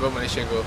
Vamos, ele chegou.